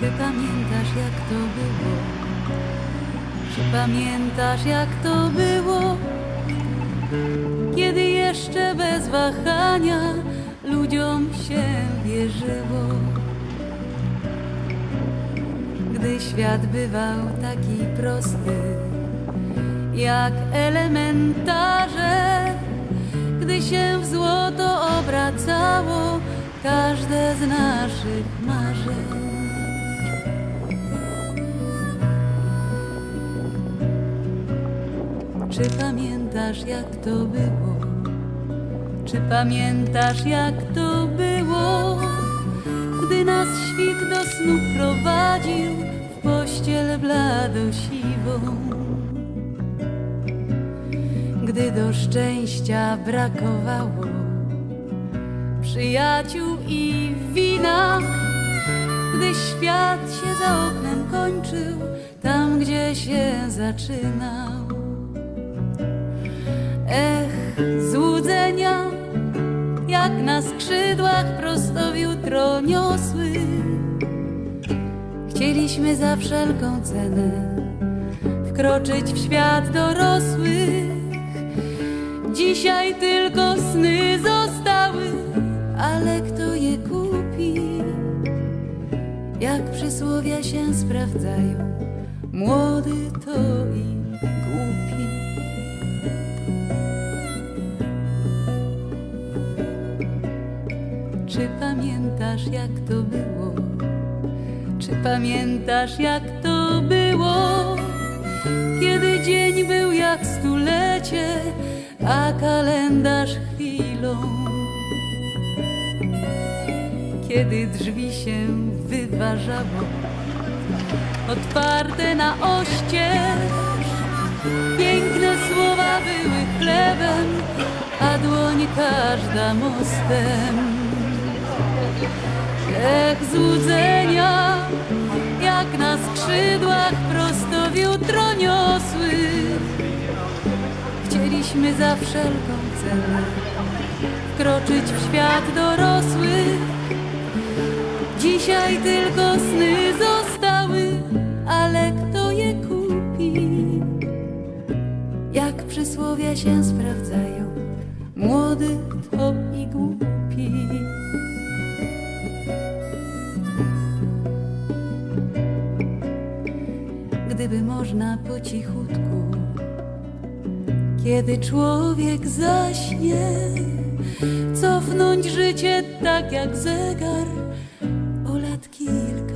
pamiętasz jak to było? Czy pamiętasz jak to było? Kiedy jeszcze bez wahania ludziom się wierzyło. Gdy świat bywał taki prosty, jak elementarze, gdy się w złoto obracało każde z naszych marzeń. Czy pamiętasz jak to było? Czy pamiętasz jak to było? Gdy nas świt do snu prowadził w pościel bladosiwą Gdy do szczęścia brakowało przyjaciół i wina Gdy świat się za oknem kończył tam gdzie się zaczynał jak na skrzydłach prosto w jutro niosły. Chcieliśmy za wszelką cenę wkroczyć w świat dorosłych. Dzisiaj tylko sny zostały, ale kto je kupi? Jak przysłowia się sprawdzają, młody to i głupi. Czy pamiętasz jak to było? Czy pamiętasz jak to było? Kiedy dzień był jak stulecie, a kalendarz chwilą. Kiedy drzwi się wyważało, otwarte na oścież, piękne słowa były chlebem, a dłoń każda mostem. Ech, złudzenia, jak na skrzydłach prosto w jutro niosły. Chcieliśmy za wszelką cenę wkroczyć w świat dorosłych. Dzisiaj tylko sny zostały, ale kto je kupi? Jak przysłowia się sprawdzają, młody to i głupi. Gdyby można po cichutku, kiedy człowiek zaśnie, cofnąć życie tak jak zegar o lat kilka.